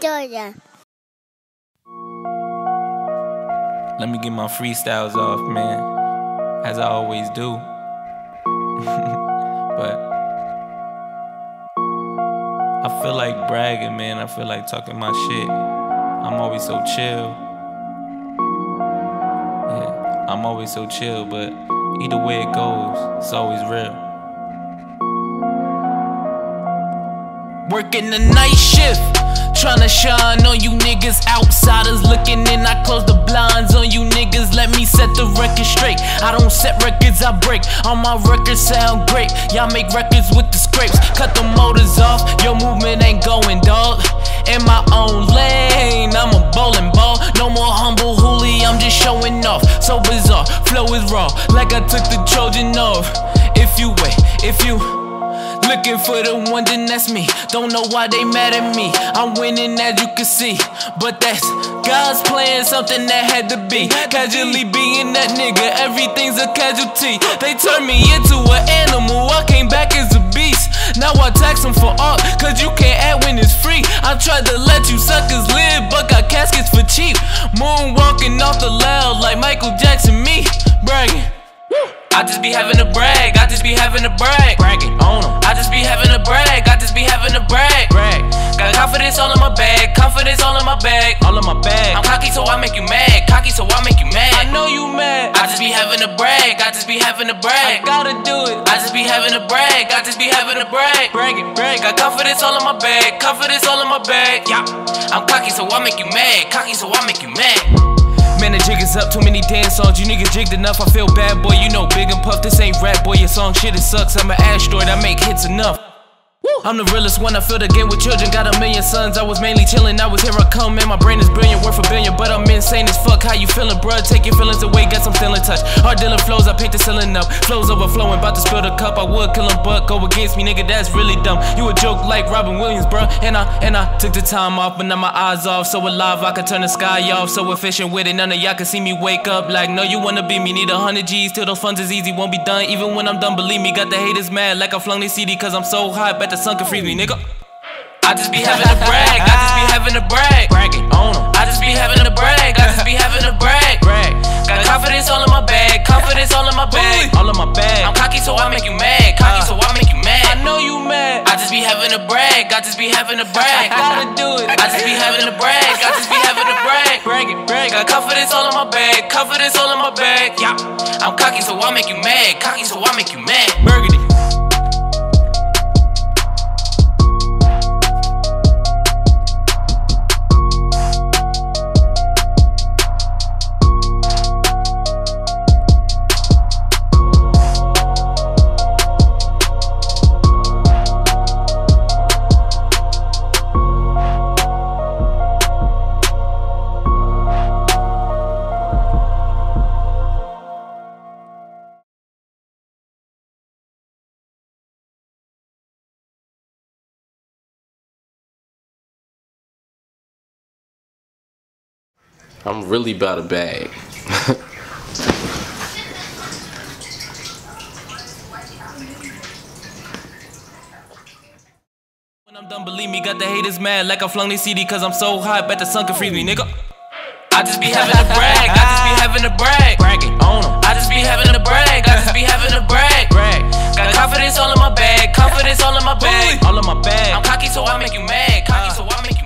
Georgia. Let me get my freestyles off, man. As I always do. but I feel like bragging, man. I feel like talking my shit. I'm always so chill. Yeah, I'm always so chill, but either way it goes, it's always real. Working the night shift, tryna shine on you niggas. Outsiders looking in, I close the blinds on you niggas. Let me set the record straight. I don't set records, I break. All my records sound great. Y'all make records with the scrapes. Cut the motors off, your movement ain't going, dog. In my own lane, I'm a bowling ball. No more humble Hooli, I'm just showing off. So bizarre, flow is raw, like I took the Trojan off. If you wait, if you. Looking for the one, then that's me. Don't know why they mad at me. I'm winning as you can see. But that's God's plan, something that had to be. Casually being that nigga, everything's a casualty. They turned me into an animal, I came back as a beast. Now I tax them for art, cause you can't add when it's free. I tried to let you suckers live, but got caskets for cheap. Moonwalking off the loud like Michael Jackson, me bragging. I just be having to brag, I just be having to brag. Bragging on them. I just be having to brag, I just be having to brag. Brag. Got confidence all in my bag, confidence all in my bag. All in my bag. I'm cocky, so I make you mad. Cocky, so I make you mad. I know you mad. I just be having to brag, I just be having to brag. I gotta do it. I just be having to brag, I just be having to brag. Bragging, brag. Got confidence all in my bag, confidence all in my bag. Yeah. I'm cocky, so I make you mad. Cocky, so I make you mad. Jig is up, too many dance songs. You niggas jigged enough, I feel bad, boy. You know, big and puff, this ain't rap, boy. Your song shit, it sucks. I'm an asteroid, I make hits enough. I'm the realest one, I feel the game with children. Got a million sons, I was mainly chillin'. I was here, I come, man. My brain is brilliant, worth a billion, but I'm insane as fuck. How you feelin', bruh? Take your feelings away, got some feeling touch. Hard dealing flows, I paint the ceiling up. Flows overflowing, about to spill the cup. I would kill but go against me, nigga, that's really dumb. You a joke like Robin Williams, bruh. And I, and I took the time off, but now my eyes off. So alive, I can turn the sky off. So efficient with it, none of y'all can see me wake up. Like, no, you wanna be me, need a hundred G's till those funds is easy. Won't be done, even when I'm done, believe me. Got the haters mad, like I flung this CD, cause I'm so hot, bet the sun can freeze me, nigga. I just be having to brag, I just be having to brag. Bragging on them. I just be having to brag, I just be having to brag. Brag. Got confidence all in my bag, confidence all in my bag. All in my bag. I'm cocky, so I make you mad. Cocky, so I make you mad. I know you mad. I just be having to brag, I just be having to brag. I gotta do it. I just be having to brag, I just be having to brag. Bragging, brag. Got confidence all in my bag, confidence all in my bag. Yeah. I'm cocky, so I make you mad. Cocky, so I make you mad. I'm really about a bag. when I'm done, believe me, got the haters mad like I flung this CD cause I'm so hot, bet the sun can freeze me, nigga. I just be having a brag, I just be having a brag. Bragging on. I just be having a brag, I just be having a brag. brag. Got confidence all in my bag, confidence all in my bag. All in my bag. I'm cocky so I make you mad, cocky so I make you